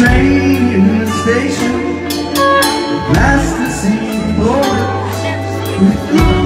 train in the station, the glass to see blowing with